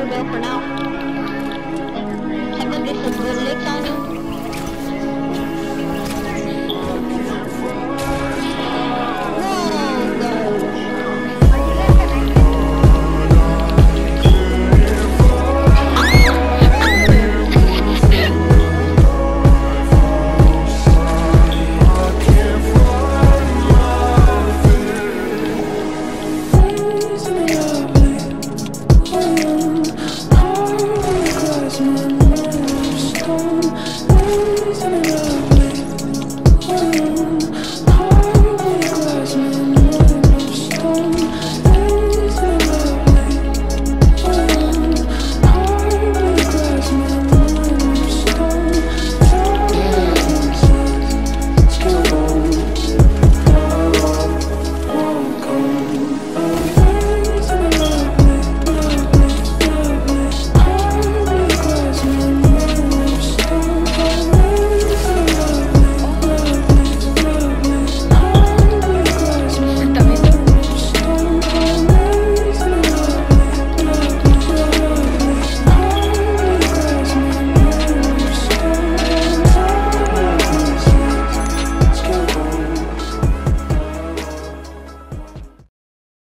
overbill for now. alone